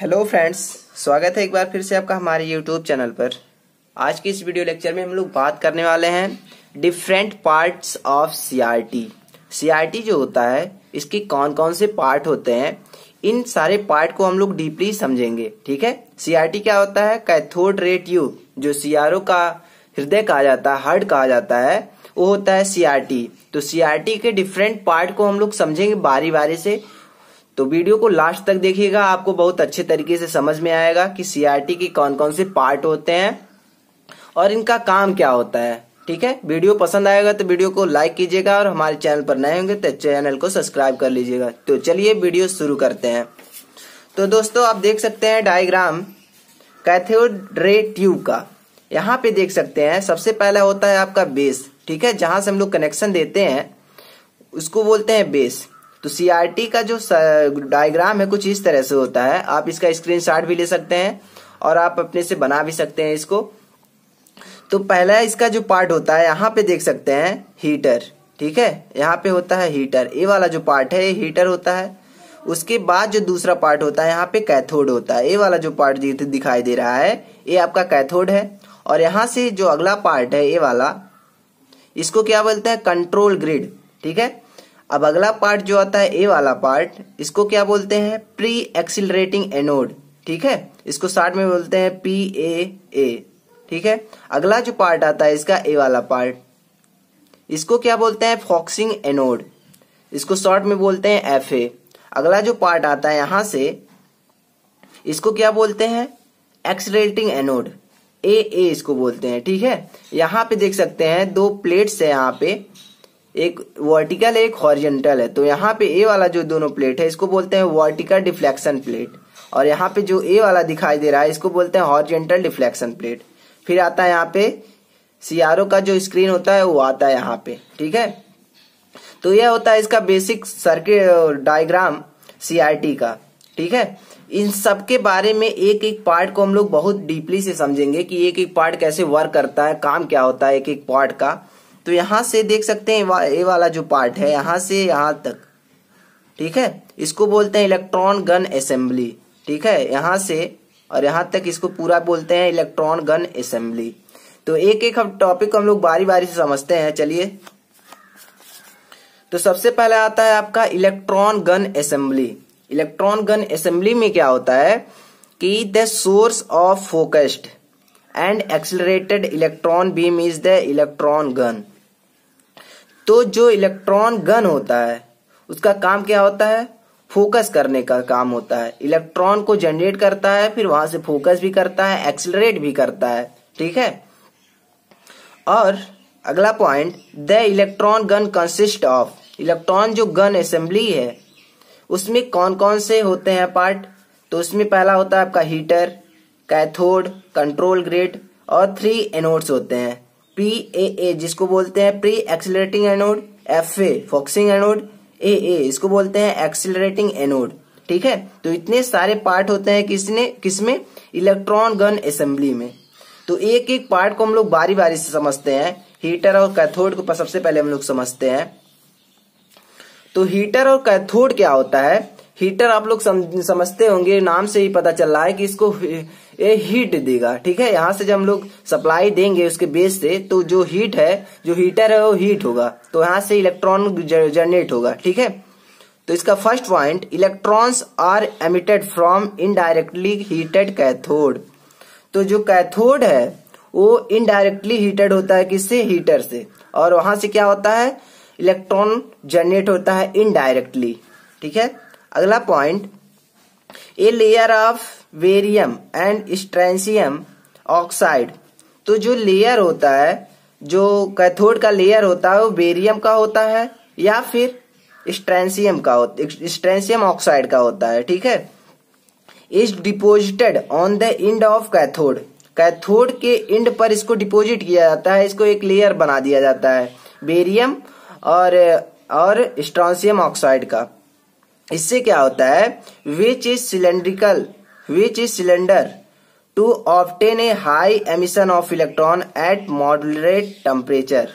Hello friends स्वागत है एक बार फिर से आपका हमारे यूट्यूब चैनल पर। आज की इस वीडियो लेक्चर में हम लोग बात करने वाले हैं different parts of CRT CRT जो होता है, इसके कौन कौन से पार्ट होते हैं, इन सारे पार्ट को हम लोग डीपली समझेंगे, ठीक है? सीआरटी क्या होता है? कैथोड रे ट्यूब जो सीआरओ का हृदय कहा जाता है, हार्ट कहा जाता है, वो होता है सीआरटी तो सीआरटी के डिफरेंट पार्ट को हम लोग समझेंगे बारी बारी से तो वीडियो को लास्ट तक देखिएगा, आपको बहुत अच्छे तरीके से समझ में आएगा कि सीआरटी के कौन कौन से पार्ट होते हैं और इनका काम क्या होता है, ठीक है? वीडियो पसंद आएगा तो वीडियो को लाइक कीजिएगा और हमारे चैनल पर नए होंगे तो चैनल को सब्सक्राइब कर लीजिएगा। तो चलिए वीडियो शुरू करते हैं। तो दोस्तों, आप देख सकते हैं डायग्राम कैथोड रे ट्यूब का। यहाँ पे देख सकते हैं, सबसे पहला होता है आपका बेस ठीक है? जहाँ से हम लोग कनेक्शन देते हैं, उसको बोलते हैं बेस तो सीआरटी का जो डायग्राम है, कुछ इस तरह से होता है। आप इसका स्क्रीनशॉट भी ले सकते हैं और आप अपने से बना भी सकते हैं इसको। तो पहला इसका जो पार्ट होता है, यहाँ पे देख सकते हैं हीटर ठीक है? यहाँ पे होता है हीटर ये वाला जो पार्ट है, ये हीटर होता है। उसके बाद जो दूसरा पार्ट होता है, यहाँ पे कैथोड होता है। ये वाला जो पार्ट दिखाई दे रहा है, ये आपका कैथोड है। और यहाँ से जो अगला पार्ट है, ये वाला, इसको क्या बोलते हैं? कंट्रोल ग्रिड ठीक है? अब अगला पार्ट जो आता है ए वाला पार्ट इसको क्या बोलते हैं? प्री एक्सिलरेटिंग एनोड ठीक है? इसको शॉर्ट में बोलते हैं पी ए ए ठीक है? अगला जो पार्ट आता है, इसका ए वाला पार्ट इसको क्या बोलते हैं? फॉक्सिंग एनोड इसको शॉर्ट में बोलते हैं एफ़ ए अगला जो पार्ट आता है यहाँ से, इसको क्या बोलते हैं? एक्सलेटिंग एनोड ए ए इसको बोलते हैं, ठीक है? यहाँ पे देख सकते हैं, दो प्लेट्स है यहाँ पे एक वर्टिकल एक हॉरिजेंटल है। तो यहाँ पे ए वाला जो दोनों प्लेट है, इसको बोलते हैं वर्टिकल डिफ्लेक्शन प्लेट और यहाँ पे जो ए वाला दिखाई दे रहा है, इसको बोलते हैं हॉरिजेंटल डिफ्लेक्शन प्लेट फिर आता है यहाँ पे सीआरओ का जो स्क्रीन होता है, वो आता है यहाँ पे। ठीक है? तो यह होता है इसका बेसिक सर्किट डायग्राम सीआरटी का। ठीक है? इन सब के बारे में एक एक पार्ट को हम लोग बहुत डीपली से समझेंगे कि एक एक पार्ट कैसे वर्क करता है, काम क्या होता है, एक एक पार्ट का। तो यहाँ से देख सकते हैं ये वाला जो पार्ट है, यहाँ से यहाँ तक। ठीक है? इसको बोलते हैं इलेक्ट्रॉन गन असेंबली ठीक है? यहाँ से और यहाँ तक इसको पूरा बोलते हैं इलेक्ट्रॉन गन असेंबली तो एक एक टॉपिक हम लोग बारी बारी से समझते हैं। चलिए। तो सबसे पहले आता है आपका electron gun assembly electron gun assembly में क्या होता है कि the source of focused and accelerated electron beam is the electron gun तो जो इलेक्ट्रॉन गन होता है, उसका काम क्या होता है? फोकस करने का काम होता है। इलेक्ट्रॉन को जनरेट करता है, फिर वहाँ से फोकस भी करता है, एक्सिलरेट भी करता है। ठीक है? और अगला point the electron gun consist of electron जो गन असेंबली है, उसमें कौन कौन से होते हैं पार्ट तो उसमें पहला होता है आपका हीटर कैथोड कंट्रोल ग्रेड और थ्री एनोड्स होते हैं। पी ए ए जिसको बोलते हैं pre accelerating anode F A focusing anode A A इसको बोलते हैं एक्सिलरेटिंग एनोड ठीक है? तो इतने सारे पार्ट होते हैं किसने, किसमें? इलेक्ट्रॉन गन असेंबली में। तो एक एक पार्ट को हम लोग बारी बारी से समझते हैं। हीटर और कैथोड को सबसे पहले हम लोग समझते हैं। तो हीटर और कैथोड क्या होता है? हीटर आप लोग समझते होंगे, नाम से ही पता चल रहा है कि इसको ये हीट देगा, ठीक है? यहाँ से जब हम लोग सप्लाई देंगे उसके बेस से तो जो हीट है, जो हीटर है, वो हीट होगा। तो यहाँ से इलेक्ट्रॉन जनरेट होगा, ठीक है? तो इसका first point electrons are emitted from indirectly heated cathode तो जो कैथोड है, वो इनडायरेक्टली हीटेड होता है किससे? हीटर से। और वहाँ से क्या होता है? इलेक्ट्रॉन जनरेट होता है इनडायरेक्टली ठीक है? अगला point a layer of barium and strontium oxide तो जो लेयर होता है, जो कैथोड का लेयर होता है, वो बेरियम का होता है या फिर स्ट्रेंसियम का स्ट्रेंसियम ऑक्साइड का होता है, ठीक है? Is deposited on the end of cathode cathode के इंड पर इसको डिपोजिट किया जाता है, इसको एक लेयर बना दिया जाता है बेरियम और और स्ट्रॉन्सियम ऑक्साइड का। इससे क्या होता है? Which is cylindrical which is cylinder to obtain a high emission of electron at moderate temperature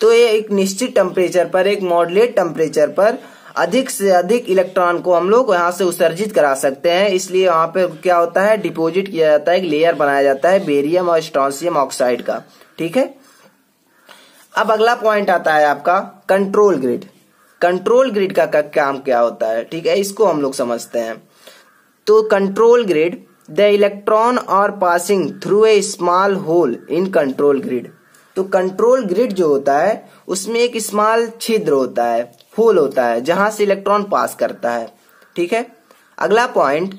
तो ये एक निश्चित टेम्परेचर पर, एक मॉडरेट टेम्परेचर पर अधिक से अधिक इलेक्ट्रॉन को हम लोग यहाँ से उत्सर्जित करा सकते हैं। इसलिए वहाँ पे क्या होता है? डिपोजिट किया जाता है, एक लेयर बनाया जाता है बेरियम और स्ट्रॉन्सियम ऑक्साइड का। ठीक है? अब अगला पॉइंट आता है आपका कंट्रोल ग्रिड कंट्रोल ग्रिड का, काम क्या होता है? ठीक है इसको हम लोग समझते हैं। तो control grid the electron are passing through a small hole in control grid तो कंट्रोल ग्रिड जो होता है उसमें एक स्मॉल छिद्र होता है होल होता है जहाँ से इलेक्ट्रॉन पास करता है। ठीक है? अगला point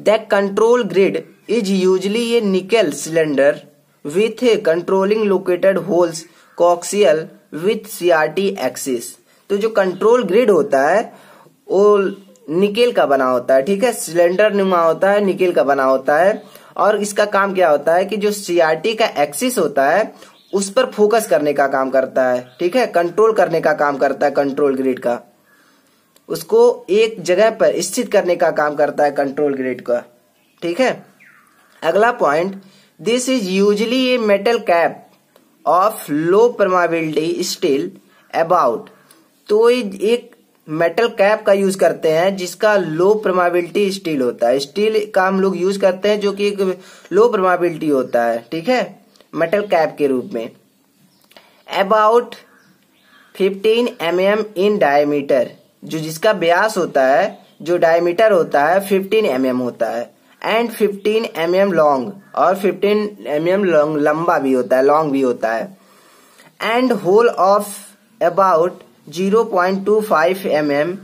the control grid is usually a nickel cylinder with a controlling located holes coaxial with CRT axis तो जो कंट्रोल ग्रिड होता है, वो निकेल का बना होता है, ठीक है? सिलेंडर नुमा होता है, निकेल का बना होता है। और इसका काम क्या होता है कि जो सीआरटी का एक्सिस होता है, उस पर फोकस करने का काम करता है, ठीक है? कंट्रोल करने का काम करता है कंट्रोल ग्रिड का। उसको एक जगह पर स्थित करने का काम करता है कंट्रोल ग्रिड का, ठीक है? अगला point this is usually a metal cap of low permeability steel about तो एक मेटल कैप का यूज़ करते हैं, जिसका लो प्रोमाबिलिटी स्टील होता है। स्टील का हम लोग यूज़ करते हैं जो कि एक लो प्रोमाबिलिटी होता है, ठीक है? मेटल कैप के रूप में। About 15 M M in diameter जो जिसका ब्यास होता है, जो डायमीटर होता है 15 एम एम होता है। एंड 15 एम एम लॉन्ग और 15 एम एम लंबा भी होता है लॉन्ग भी होता है। And hole of about 0.25 mm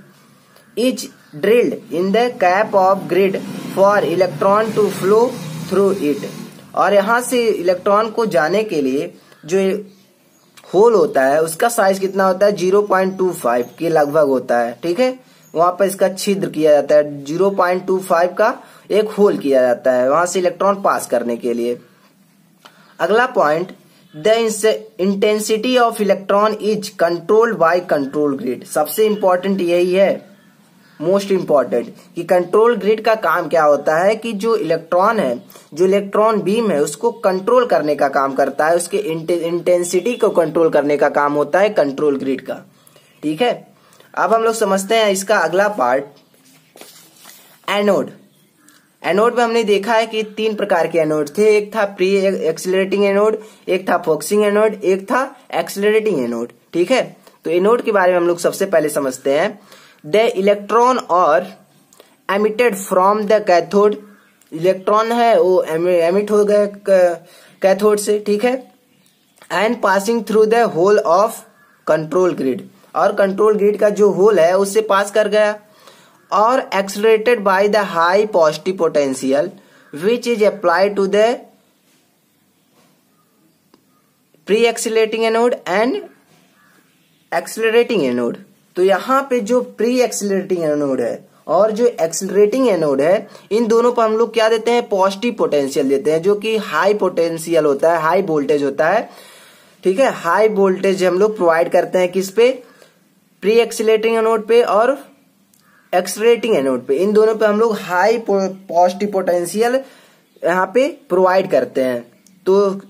is drilled in the cap of grid for electron to flow through it. और यहाँ से इलेक्ट्रॉन को जाने के लिए जो होल होता है, उसका साइज़ कितना होता है? 0.25 के लगभग होता है, ठीक है? वहाँ पर इसका छिद्र किया जाता है। 0.25 का एक होल किया जाता है, वहाँ से इलेक्ट्रॉन पास करने के लिए। अगला point the intensity of electron is controlled by control grid सबसे इंपॉर्टेंट यही है मोस्ट इंपॉर्टेंट कि कंट्रोल ग्रिड का काम क्या होता है कि जो इलेक्ट्रॉन है, जो इलेक्ट्रॉन बीम है, उसको कंट्रोल करने का काम करता है, उसके इंटेंसिटी को कंट्रोल करने का काम होता है कंट्रोल ग्रिड का। ठीक है? अब हम लोग समझते हैं इसका अगला पार्ट एनोड एनोड में हमने देखा है कि तीन प्रकार के एनोड थे। एक था प्री एक्सिलेटिंग एनोड, एक था फोक्सिंग एनोड, एक था एक्सिलेटिंग एनोड। ठीक है? तो एनोड के बारे में हम लोग सबसे पहले समझते हैं। The electron are emitted from the cathode. Electron है, वो एमिट हो गए कैथोड से। ठीक है? And passing through the hole of control grid और कंट्रोल ग्रिड का जो होल है, उससे पास कर गया। Or accelerated by the high positive potential, which is applied to the pre-accelerating anode and accelerating anode. तो यहाँ पे जो प्री एक्सिलेटिंग एनोड है और जो एक्सिलरेटिंग एनोड है, इन दोनों पर हम लोग क्या देते हैं? पॉजिटिव पोटेंशियल देते हैं, जो कि हाई पोटेंशियल होता है हाई वोल्टेज होता है। ठीक है? हाई वोल्टेज हम लोग प्रोवाइड करते हैं किस पे? प्री एक्सिलेटिंग एनोड पे और एक्सरेटिंग एनोड पे। इन दोनों पे हम लोग हाई पॉजिटिव पोटेंशियल यहाँ पे प्रोवाइड करते हैं। तो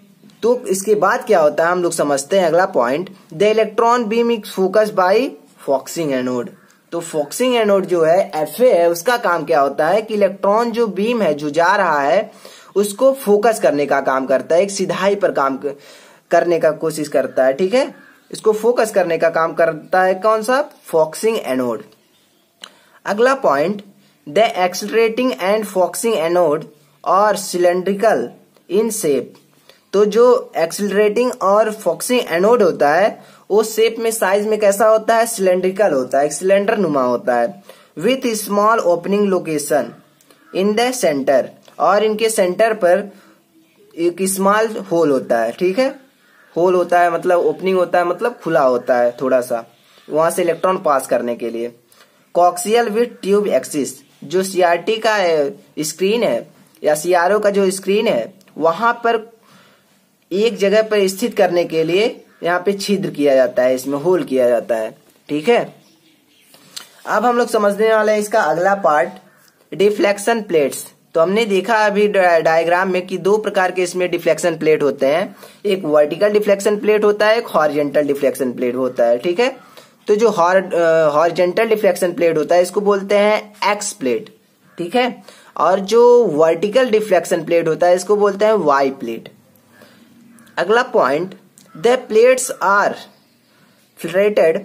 तो इसके बाद क्या होता है, हम लोग समझते हैं अगला point the electron beam is focus by focusing anode तो फॉक्सिंग एनोड जो है एफ़ है, उसका काम क्या होता है कि इलेक्ट्रॉन जो बीम है, जो जा रहा है, उसको फोकस करने का काम करता है, एक सिधाई पर काम करने का कोशिश करता है, ठीक है? इसको फोकस करने का काम करता है कौन सा? फॉक्सिंग एनोड अगला point the accelerating and focusing anode are cylindrical in shape तो जो एक्सिलरेटिंग और फॉक्सिंग एनोड होता है वो शेप में साइज़ में कैसा होता है? सिलेंड्रिकल होता है सिलेंडर नुमा होता है। With small opening location in the centre और इनके सेंटर पर एक स्मॉल होल होता है, ठीक है? होल होता है मतलब ओपनिंग होता है मतलब खुला होता है, थोड़ा सा। वहाँ से इलेक्ट्रॉन पास करने के लिए। कॉक्सियल विथ ट्यूब एक्सिस, जो सीआरटी का स्क्रीन है, या सीआरओ का जो स्क्रीन है, वहाँ पर एक जगह पर स्थित करने के लिए यहाँ पे छिद्र किया जाता है, इसमें होल किया जाता है, ठीक है? अब हम लोग समझने वाले हैं इसका अगला पार्ट, डिफ्लेक्शन प्लेट्स। तो हमने देखा अभी डायग्राम में कि दो प्रकार के इसमें डिफ्लेक्शन प्लेट होते हैं, एक वर्टिकल डिफ्लेक्शन प्लेट होता है, एक हॉरिजेंटल डिफ्लेक्शन प्लेट होता है, ठीक है? तो जो हॉरिजेंटल डिफ्लेक्शन प्लेट होता है, इसको बोलते हैं एक्स प्लेट ठीक है? और जो वर्टिकल डिफ्लेक्शन प्लेट होता है, इसको बोलते हैं वाई प्लेट अगला point the plates are flared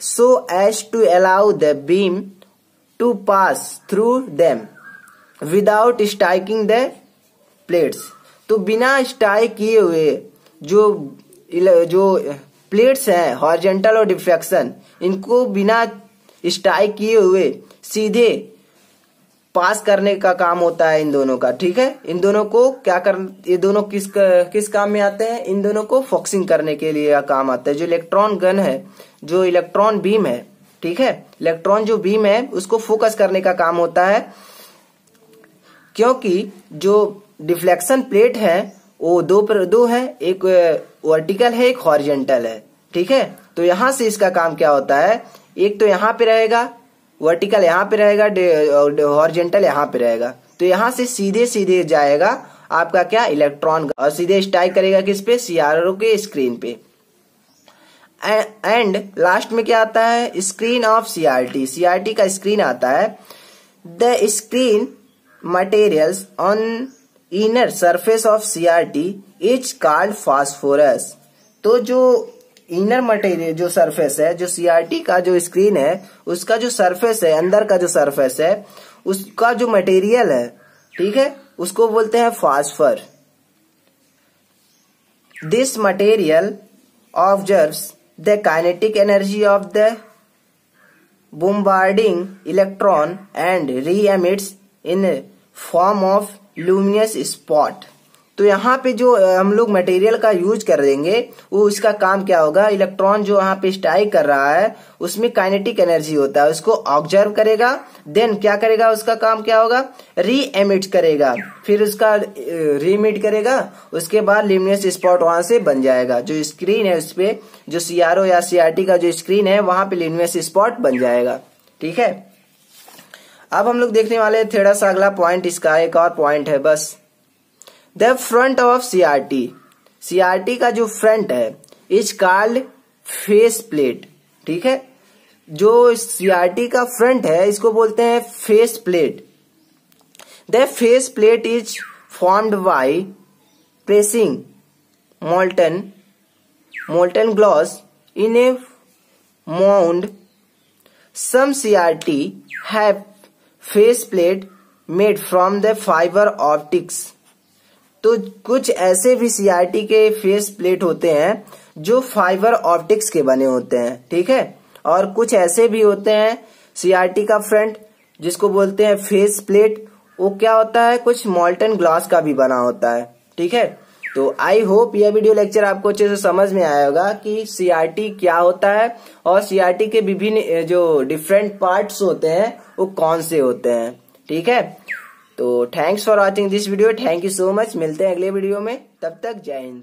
so as to allow the beam to pass through them without striking the plates. तो बिना स्ट्राइक किए हुए जो जो प्लेट्स हैं हॉरिजेंटल और डिफ्लेक्शन इनको बिना स्ट्राइक किए हुए सीधे पास करने का काम होता है इन दोनों का, ठीक है? इन दोनों को क्या कर, ये दोनों किस किस काम में आते हैं? इन दोनों को फोक्सिंग करने के लिए काम आता है। जो इलेक्ट्रॉन गन है, जो इलेक्ट्रॉन बीम है, ठीक है? इलेक्ट्रॉन जो बीम है, उसको फोकस करने का काम होता है। क्योंकि जो डिफ्लेक्शन प्लेट है, वो दो पर, दो है, एक वर्टिकल है, एक हॉरिजेंटल है, ठीक है? तो यहाँ से इसका काम क्या होता है? एक तो यहाँ पे रहेगा, वर्टिकल यहाँ पे रहेगा हॉरिजेंटल यहाँ पे रहेगा। तो यहाँ से सीधे सीधे जाएगा आपका क्या? इलेक्ट्रॉन और सीधे स्ट्राइक करेगा किस पे? सीआरओ के स्क्रीन पे। एंड लास्ट में क्या आता है? Screen of CRT. सीआरटी का स्क्रीन आता है। The screen materials on inner surface of CRT is called phosphorus तो जो इनर मटेरियल जो सरफेस है, जो सीआरटी का जो स्क्रीन है, उसका जो सरफेस है, अंदर का जो सरफेस है, उसका जो मटेरियल है, ठीक है, उसको बोलते हैं phosphor this material observe the kinetic energy of the bombarding electron and re emits in form of luminous spot तो यहाँ पे जो हम लोग मटेरियल का यूज़ कर देंगे, वो उसका काम क्या होगा? इलेक्ट्रॉन जो यहाँ पे स्ट्राइक कर रहा है, उसमें काइनेटिक एनर्जी होता है, उसको ऑब्ज़र्व करेगा देन क्या करेगा? उसका काम क्या होगा? री एमिट करेगा। फिर उसका रीमिट करेगा, उसके बाद लिमिनियस स्पॉट वहाँ से बन जाएगा। जो स्क्रीन है उस पर जो सीआरओ या सीआरटी का जो स्क्रीन है, वहाँ पे लिमिनियस स्पॉट बन जाएगा। ठीक है? अब हम लोग देखने वाले थोड़ा सा अगला पॉइंट इसका एक और पॉइंट है, बस। The front of CRT CRT का जो फ्रंट है इज़ कॉल्ड फेस प्लेट ठीक है? जो सीआरटी का फ्रंट है, इसको बोलते हैं face plate the face plate is formed by pressing molten molten glass in a mould some CRT have face plate made from the fibre optics तो कुछ ऐसे भी सीआरटी के फेस प्लेट होते हैं जो फाइबर ऑप्टिक्स के बने होते हैं, ठीक है? और कुछ ऐसे भी होते हैं सीआरटी का फ्रंट जिसको बोलते हैं फेस प्लेट वो क्या होता है? कुछ मॉल्टन ग्लास का भी बना होता है, ठीक है? तो आई होप यह वीडियो लेक्चर आपको अच्छे से समझ में आया होगा कि सीआरटी क्या होता है और सीआरटी के विभिन्न जो डिफरेंट पार्ट्स होते हैं, वो कौन से होते हैं। ठीक है? तो thanks for watching this video thank you so much मिलते हैं अगले वीडियो में. तब तक जय हिंद।